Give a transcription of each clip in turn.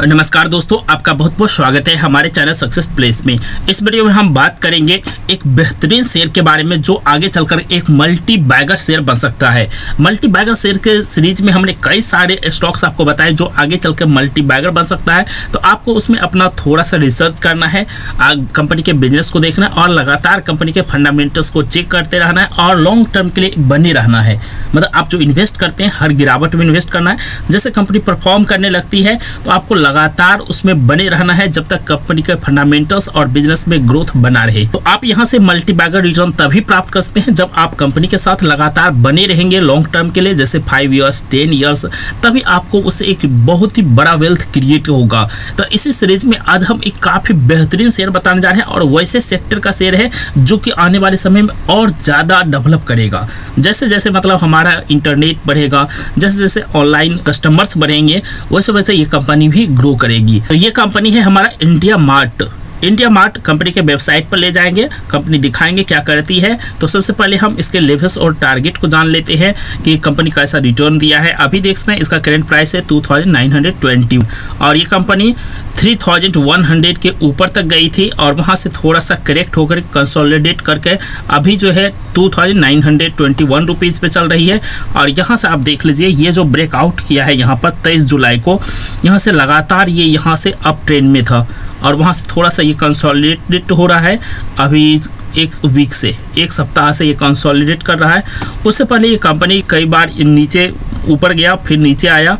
नमस्कार दोस्तों, आपका बहुत बहुत स्वागत है हमारे चैनल सक्सेस प्लेस में। इस वीडियो में हम बात करेंगे एक बेहतरीन शेयर के बारे में जो आगे चलकर एक मल्टी बैगर शेयर बन सकता है। मल्टी बैगर शेयर के सीरीज़ में हमने कई सारे स्टॉक्स आपको बताए जो आगे चलकर मल्टी बैगर बन सकता है। तो आपको उसमें अपना थोड़ा सा रिसर्च करना है कंपनी के बिज़नेस को देखना और लगातार कंपनी के फंडामेंटल्स को चेक करते रहना है और लॉन्ग टर्म के लिए बने रहना है। मतलब आप जो इन्वेस्ट करते हैं, हर गिरावट में इन्वेस्ट करना है। जैसे कंपनी परफॉर्म करने लगती है तो आपको लगातार उसमें बने रहना है जब तक कंपनी के फंडामेंटल्स और बिज़नेस में ग्रोथ बना रहे। तो आप यहाँ से मल्टीबैगर रिटर्न तभी प्राप्त कर सकते हैं जब आप कंपनी के साथ लगातार बने रहेंगे लॉन्ग टर्म के लिए, जैसे फाइव ईयर्स टेन ईयर्स तभी आपको उससे एक बहुत ही बड़ा वेल्थ क्रिएट होगा। तो इसी सीरीज़ में आज हम एक काफ़ी बेहतरीन शेयर बताने जा रहे हैं और वैसे सेक्टर का शेयर है जो कि आने वाले समय में और ज़्यादा डेवलप करेगा। जैसे जैसे मतलब हमारा इंटरनेट बढ़ेगा, जैसे जैसे ऑनलाइन कस्टमर्स बढ़ेंगे, वैसे वैसे ये कंपनी भी ग्रो करेगी। तो ये कंपनी है हमारा IndiaMART IndiaMART company के वेबसाइट पर ले जाएँगे कंपनी दिखाएँगे क्या करती है। तो सबसे पहले हम इसके लेवल्स और टारगेट को जान लेते हैं कि कंपनी कैसा रिटर्न दिया है। अभी देख सकते हैं इसका करेंट प्राइस है 2920 और ये कंपनी 3100 के ऊपर तक गई थी और वहाँ से थोड़ा सा करेक्ट होकर कंसोलिडेट करके अभी जो है two thousand nine hundred twenty one rupees पे चल रही है। और यहाँ से आप देख लीजिए, ये जो ब्रेकआउट किया है यहाँ पर तेईस जुलाई को, यहाँ से लगातार ये यहाँ से अप ट्रेंड में था। और वहाँ से थोड़ा सा ये कंसोलिडेट हो रहा है। अभी एक वीक से, एक सप्ताह से ये कंसोलिडेट कर रहा है। उससे पहले ये कंपनी कई बार नीचे ऊपर गया, फिर नीचे आया।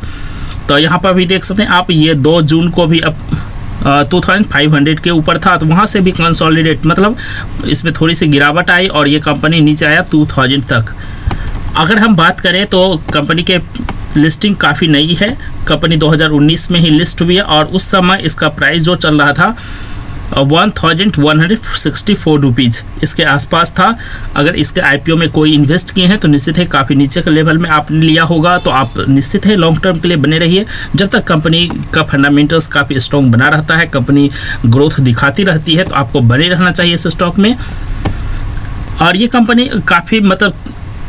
तो यहाँ पर भी देख सकते हैं आप, ये दो जून को भी अब टू थाउज़ेंड फाइव हंड्रेड के ऊपर था तो वहाँ से भी कंसोलिडेट मतलब इसमें थोड़ी सी गिरावट आई और ये कंपनी नीचे आया टू थाउज़ेंड तक। अगर हम बात करें तो कंपनी के लिस्टिंग काफ़ी नई है। कंपनी 2019 में ही लिस्ट हुई है और उस समय इसका प्राइस जो चल रहा था one thousand one hundred sixty four rupees इसके आसपास था। अगर इसके आईपीओ में कोई इन्वेस्ट किए हैं तो निश्चित है काफ़ी नीचे के लेवल में आपने लिया होगा। तो आप निश्चित है लॉन्ग टर्म के लिए बने रहिए। जब तक कंपनी का फंडामेंटल्स काफ़ी स्ट्रॉन्ग बना रहता है, कंपनी ग्रोथ दिखाती रहती है तो आपको बने रहना चाहिए इस स्टॉक में। और ये कंपनी काफ़ी मतलब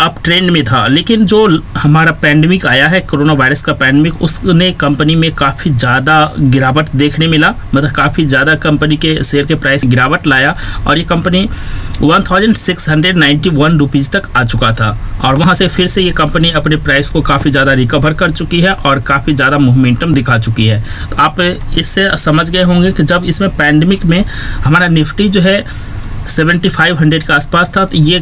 अप ट्रेंड में था। लेकिन जो हमारा पैंडमिक आया है कोरोना वायरस का पैंडमिक उसने कंपनी में काफ़ी ज़्यादा गिरावट देखने मिला। मतलब काफ़ी ज़्यादा कंपनी के शेयर के प्राइस गिरावट लाया और ये कंपनी वन थाउज़ेंड तक आ चुका था। और वहाँ से फिर से ये कंपनी अपने प्राइस को काफ़ी ज़्यादा रिकवर कर चुकी है और काफ़ी ज़्यादा मोमेंटम दिखा चुकी है। तो आप इससे समझ गए होंगे कि जब इसमें पैंडमिक में हमारा निफ्टी जो है सेवेंटी फाइव हंड्रेड के आसपास था तो ये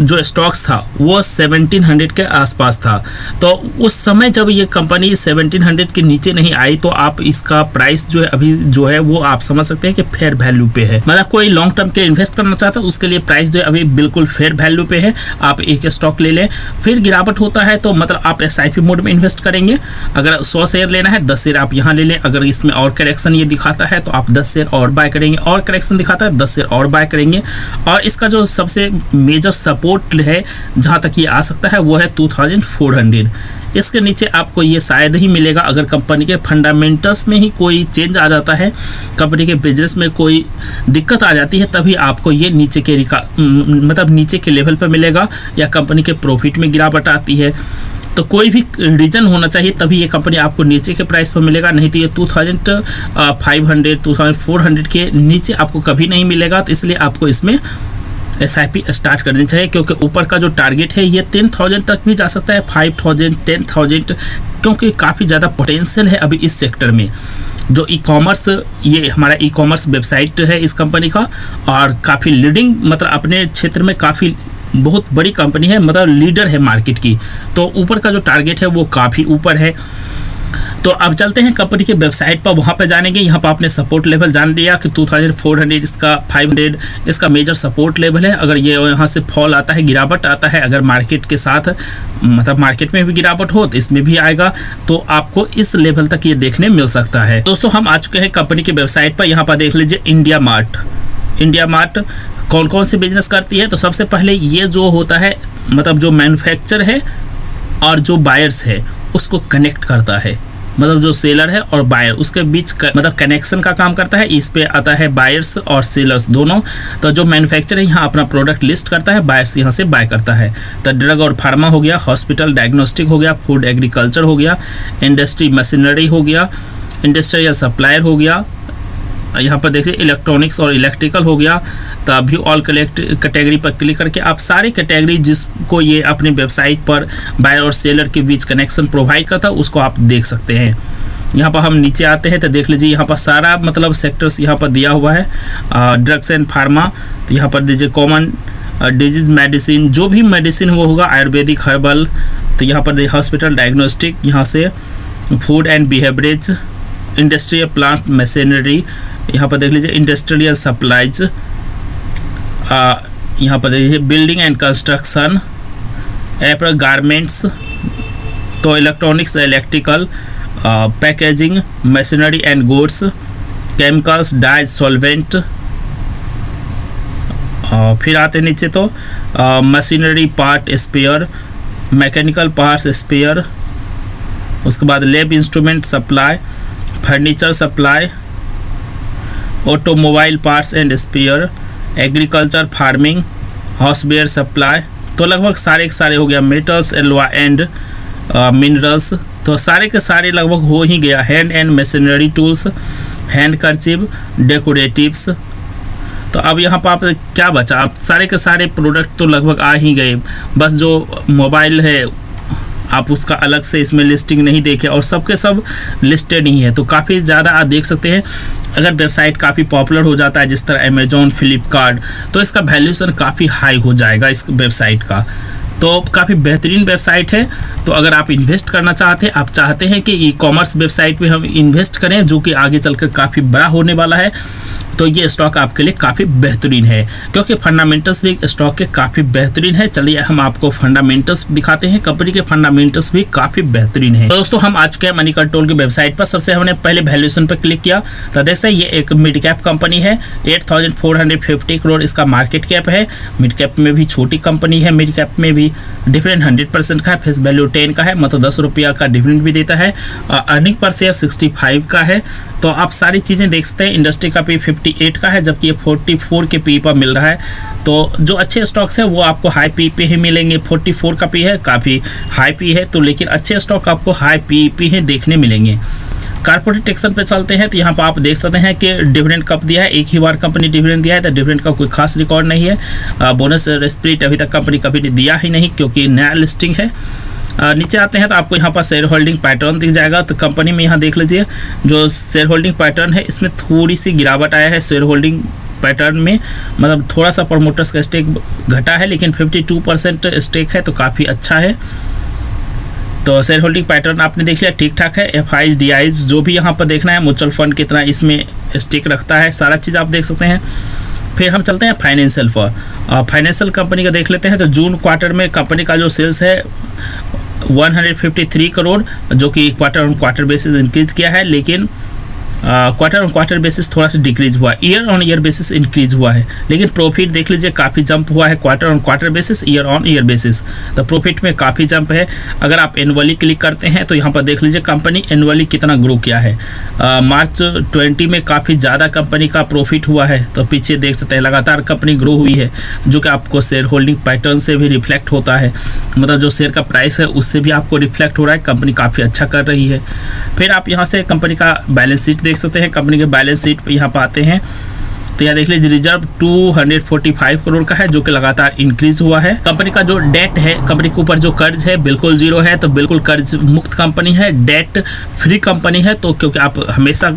जो स्टॉक्स था, वो 1700 के आसपास था। तो उस समय जब ये कंपनी 1700 के नीचे नहीं आई तो आप इसका प्राइस जो है अभी जो है, वो आप समझ सकते हैं कि फेयर वैल्यू पे है। मतलब कोई लॉन्ग टर्म के इन्वेस्ट करना चाहता है, उसके लिए प्राइस जो है अभी बिल्कुल फेयर वैल्यू पे है। आप एक स्टॉक ले लें, फिर गिरावट होता है तो मतलब आप एसआईपी मोड में इन्वेस्ट करेंगे। अगर सौ शेयर लेना है, दस शेयर आप यहाँ ले लें। अगर इसमें और करेक्शन ये दिखाता है तो आप दस शेयर और बाय करेंगे। और करेक्शन दिखाता है, दस शेयर और बाय करेंगे। और इसका जो सबसे मेजर सपोर्ट सपोर्ट है, जहाँ तक ये आ सकता है, वो है 2400 इसके नीचे आपको ये शायद ही मिलेगा, अगर कंपनी के फंडामेंटल्स में ही कोई चेंज आ जाता है कंपनी के बिज़नेस में कोई दिक्कत आ जाती है, तभी आपको ये नीचे के मतलब नीचे के लेवल पर मिलेगा, या कंपनी के प्रॉफिट में गिरावट आती है। तो कोई भी रीजन होना चाहिए, तभी ये कंपनी आपको नीचे के प्राइस पर मिलेगा, नहीं तो ये two thousand five hundred two thousand four hundred के नीचे आपको कभी नहीं मिलेगा तो इसलिए आपको इसमें एसआईपी स्टार्ट करनी चाहिए, क्योंकि ऊपर का जो टारगेट है, ये टेन थाउज़ेंड तक भी जा सकता है फाइव थाउज़ेंड टेन थाउज़ेंड क्योंकि काफ़ी ज़्यादा पोटेंशियल है अभी इस सेक्टर में। जो ई कॉमर्स ये हमारा ई कॉमर्स वेबसाइट है इस कंपनी का, और काफ़ी लीडिंग मतलब अपने क्षेत्र में काफ़ी बहुत बड़ी कंपनी है मतलब लीडर है मार्केट की। तो ऊपर का जो टारगेट है, वो काफ़ी ऊपर है। तो अब चलते हैं कंपनी के वेबसाइट पर, वहाँ पर जानेंगे। यहाँ पर आपने सपोर्ट लेवल जान लिया कि 2400 इसका 500 इसका मेजर सपोर्ट लेवल है। अगर ये यहाँ से फॉल आता है, गिरावट आता है, अगर मार्केट के साथ मतलब मार्केट में भी गिरावट हो तो इसमें भी आएगा। तो आपको इस लेवल तक ये देखने मिल सकता है। दोस्तों, हम आ चुके हैं कंपनी की वेबसाइट पर। यहाँ पर देख लीजिए इंडिया मार्ट इंडिया मार्ट कौन कौन से बिज़नेस करती है? तो सबसे पहले ये जो होता है मतलब जो मैन्युफैक्चर है और जो बायर्स है, उसको कनेक्ट करता है। मतलब जो सेलर है और बायर उसके बीच कर, मतलब कनेक्शन का काम करता है इस पे आता है बायर्स और सेलर्स दोनों। तो जो मैन्युफैक्चर है यहाँ अपना प्रोडक्ट लिस्ट करता है बायर्स यहाँ से बाय करता है। तो ड्रग और फार्मा हो गया हॉस्पिटल डायग्नोस्टिक हो गया फ़ूड एग्रीकल्चर हो गया इंडस्ट्री मशीनरी हो गया इंडस्ट्रियल सप्लायर हो गया यहाँ पर देखिए इलेक्ट्रॉनिक्स और इलेक्ट्रिकल हो गया। तो अभी ऑल कलेक्ट कैटेगरी पर क्लिक करके आप सारी कैटेगरी जिसको ये अपनी वेबसाइट पर बायर और सेलर के बीच कनेक्शन प्रोवाइड करता, उसको आप देख सकते हैं। यहाँ पर हम नीचे आते हैं तो देख लीजिए, यहाँ पर सारा मतलब सेक्टर्स यहाँ पर दिया हुआ है। ड्रग्स एंड फार्मा तो यहाँ पर दीजिए कॉमन डिज़ीज़ मेडिसिन जो भी मेडिसिन वो होगा, आयुर्वेदिक हर्बल तो यहाँ पर हॉस्पिटल डायग्नोस्टिक यहाँ से food and beverage industrial plant machinery यहाँ पर देख लीजिए इंडस्ट्रियल सप्लाइज यहाँ पर देखिए building and construction apparel garments तो electronics electrical packaging machinery and goods chemicals dyes solvent फिर आते नीचे तो machinery part spare mechanical parts spare उसके बाद lab instrument supply furniture supply automobile parts and spare agriculture farming houseware supply तो लगभग सारे के सारे हो गया मेटल्स एलवा एंड मिनरल्स तो सारे के सारे लगभग हो ही गया hand and machinery tools handkerchief decoratives तो अब यहाँ पर आप क्या बचा? आप सारे के सारे प्रोडक्ट तो लगभग आ ही गए। बस जो मोबाइल है आप उसका अलग से इसमें लिस्टिंग नहीं देखे और सबके सब लिस्टेड ही है। तो काफ़ी ज़्यादा आप देख सकते हैं, अगर वेबसाइट काफ़ी पॉपुलर हो जाता है, जिस तरह अमेजोन फ्लिपकार्ट तो इसका वैल्यूशन काफ़ी हाई हो जाएगा इस वेबसाइट का। तो काफ़ी बेहतरीन वेबसाइट है। तो अगर आप इन्वेस्ट करना चाहते हैं, आप चाहते हैं कि ई कॉमर्स वेबसाइट में हम इन्वेस्ट करें, जो कि आगे चलकर काफ़ी बड़ा होने वाला है तो ये स्टॉक आपके लिए काफ़ी बेहतरीन है, क्योंकि फंडामेंटल्स भी स्टॉक के काफ़ी बेहतरीन है। चलिए, हम आपको फंडामेंटल्स दिखाते हैं। कंपनी के फंडामेंटल्स भी काफ़ी बेहतरीन है। तो दोस्तों, हम आ चुके हैं मनी कंट्रोल की वेबसाइट पर सबसे हमने पहले वैल्यूएशन पर क्लिक किया। तो देखते हैं, ये एक मिड कैप कंपनी है। एट करोड़ इसका मार्केट कैप है। मिड कैप में भी छोटी कंपनी है। मिड कैप में भी डिफरेंट हंड्रेड परसेंट का फेस वैल्यू टेन का है। मतलब दस रुपया का डिफरेंट भी देता है। Earning per share sixty five का है। तो आप सारी चीज़ें देख सकते हैं। इंडस्ट्री का पी 58 का है, जबकि ये 44 के पी पर मिल रहा है। तो जो अच्छे स्टॉक्स है, वो आपको हाई पी पे ही मिलेंगे। 44 का पी है, काफ़ी हाई पी है। तो लेकिन अच्छे स्टॉक आपको हाई पी पी ही देखने मिलेंगे। कारपोरेट टेक्सन पे चलते हैं तो यहाँ पर आप देख सकते हैं कि डिविडेंड कब दिया है। एक ही बार कंपनी डिविडेंड दिया है तो डिविडेंड का कोई खास रिकॉर्ड नहीं है। बोनस स्प्रिट अभी तक कंपनी कभी दिया ही नहीं, क्योंकि नया लिस्टिंग है। नीचे आते हैं तो आपको यहाँ पर शेयर होल्डिंग पैटर्न दिख जाएगा। तो कंपनी में यहाँ देख लीजिए, जो शेयर होल्डिंग पैटर्न है, इसमें थोड़ी सी गिरावट आया है शेयर होल्डिंग पैटर्न में। मतलब थोड़ा सा प्रमोटर्स का स्टेक घटा है, लेकिन 52 परसेंट स्टेक है तो काफ़ी अच्छा है। तो शेयर होल्डिंग पैटर्न आपने देख लिया ठीक ठाक है। एफ़ आई डी आईज जो भी यहाँ पर देखना है म्यूचुअल फंड कितना इसमें स्टेक रखता है, सारा चीज़ आप देख सकते हैं। फिर हम चलते हैं फाइनेंशियल पर। फाइनेंशियल कंपनी का देख लेते हैं तो जून क्वार्टर में कंपनी का जो सेल्स है 153 करोड़ जो कि quarter on quarter basis increase किया है लेकिन क्वार्टर ऑन क्वार्टर बेसिस थोड़ा सा डिक्रीज हुआ। Year on year basis increase हुआ है। लेकिन प्रॉफिट देख लीजिए काफ़ी जंप हुआ है quarter on quarter basis year on year basis तो प्रॉफिट में काफ़ी जंप है। अगर आप एनुअली क्लिक करते हैं तो यहाँ पर देख लीजिए कंपनी एनुअली कितना ग्रो किया है। आ, मार्च ट्वेंटी में काफ़ी ज़्यादा कंपनी का प्रॉफिट हुआ है। तो पीछे देख सकते हैं लगातार कंपनी ग्रो हुई है जो कि आपको शेयर होल्डिंग पैटर्न से भी रिफ्लेक्ट होता है। मतलब जो शेयर का प्राइस है उससे भी आपको रिफ्लेक्ट हो रहा है। कंपनी काफ़ी अच्छा कर रही है। फिर आप यहाँ से कंपनी का बैलेंस शीट देख सकते हैं कंपनी के बैलेंस शीट पर यहाँ आते हैं। तो यहाँ देख लीजिए रिज़र्व 245 करोड़ का है, जो कि लगातार इंक्रीज हुआ है। कंपनी का जो डेट है कंपनी के ऊपर जो कर्ज है, बिल्कुल ज़ीरो है तो बिल्कुल कर्ज मुक्त कंपनी है डेट फ्री कंपनी है तो क्योंकि आप हमेशा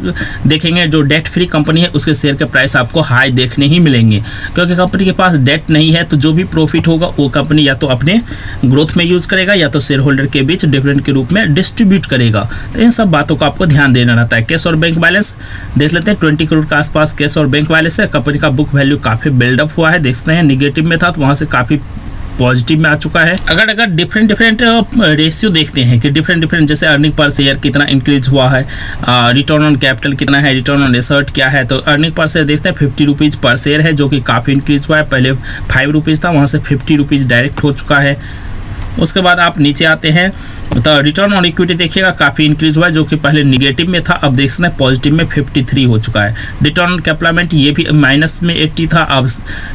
देखेंगे, जो डेट फ्री कंपनी है, उसके शेयर के प्राइस आपको हाई देखने ही मिलेंगे। क्योंकि कंपनी के पास डेट नहीं है तो जो भी प्रॉफिट होगा, वो कंपनी या तो अपने ग्रोथ में यूज़ करेगा, या तो शेयर होल्डर के बीच डिविडेंड के रूप में डिस्ट्रीब्यूट करेगा। तो इन सब बातों को आपको ध्यान देना रहता है। कैश और बैंक बैलेंस देख लेते हैं ट्वेंटी करोड़ के आसपास कैश और बैंक बैलेंस से कंपनी का बुक वैल्यू काफ़ी बिल्डअप हुआ है देखते हैं निगेटिव में था तो वहाँ से काफ़ी पॉजिटिव में आ चुका है। अगर अगर डिफरेंट डिफरेंट रेशियो देखते हैं कि डिफरेंट डिफरेंट जैसे अर्निंग पर शेयर कितना इंक्रीज हुआ है रिटर्न ऑन कैपिटल कितना है रिटर्न ऑन एसर्ट क्या है तो अर्निंग पर शेयर देखते हैं फिफ्टी रुपीज़ पर शेयर है, जो कि काफ़ी इंक्रीज हुआ है। पहले फाइव रुपीज़ था, वहाँ से फिफ्टी रुपीज़ डायरेक्ट हो चुका है। उसके बाद आप नीचे आते हैं तो रिटर्न ऑन इक्विटी देखिएगा, काफ़ी इंक्रीज हुआ है, जो कि पहले निगेटिव में था, अब देख सकते हैं पॉजिटिव में 53 हो चुका है। रिटर्न ऑन कैप्लामेंट ये भी माइनस में 80 था, अब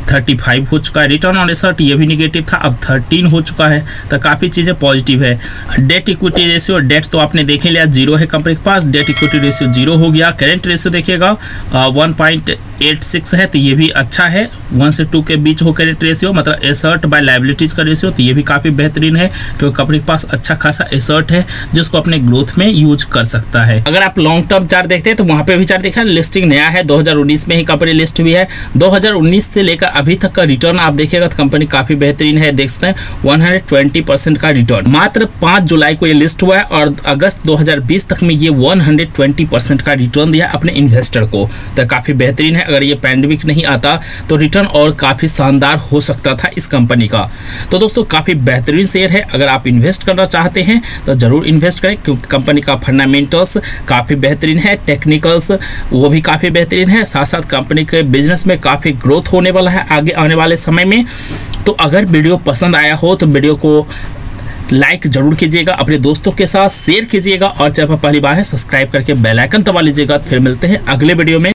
35 हो चुका है। रिटर्न ऑन एसर्ट ये भी निगेटिव था, अब 13 हो चुका है। तो काफ़ी चीज़ें पॉजिटिव है। डेट इक्विटी रेशियो डेट तो आपने देख लिया ज़ीरो है कंपनी के पास डेट इक्विटी रेशियो ज़ीरो हो गया। करेंट रेशियो देखिएगा वन है तो ये भी अच्छा है। वन से टू के बीच हो करेंट रेशियो मतलब एसर्ट बाय लाइबिलिटीज़ का रेशियो तो ये भी काफ़ी बेहतरीन है, क्योंकि कंपनी के पास अच्छा खासा एसर्ट है जिसको अपने ग्रोथ में यूज़ कर सकता है। अगर आप लॉन्ग टर्म चार्ट देखते हैं तो वहाँ पे भी चार्ट देखा लिस्टिंग नया है 2019 में ही कंपनी लिस्ट हुई है। 2019 से लेकर अभी तक का रिटर्न आप देखिएगा तो कंपनी काफ़ी बेहतरीन है, देख सकते हैं 120 परसेंट का रिटर्न मात्र 5 जुलाई को ये लिस्ट हुआ है, और अगस्त 2020 तक में ये 120 परसेंट का रिटर्न दिया अपने इन्वेस्टर को। तो काफ़ी बेहतरीन है, अगर ये पैंडमिक नहीं आता तो रिटर्न और काफ़ी शानदार हो सकता था इस कंपनी का। तो दोस्तों, काफ़ी बेहतरीन शेयर है, अगर आप इन्वेस्ट करना चाहते हैं तो ज़रूर इन्वेस्ट करें, क्योंकि कंपनी का फंडामेंटल्स काफ़ी बेहतरीन है टेक्निकल्स वो भी काफ़ी बेहतरीन है साथ साथ कंपनी के बिज़नेस में काफ़ी ग्रोथ होने वाला है आगे आने वाले समय में। तो अगर वीडियो पसंद आया हो तो वीडियो को लाइक ज़रूर कीजिएगा, अपने दोस्तों के साथ शेयर कीजिएगा, और जब पहली बार है सब्सक्राइब करके बेल आइकन दबा लीजिएगा। फिर मिलते हैं अगले वीडियो में।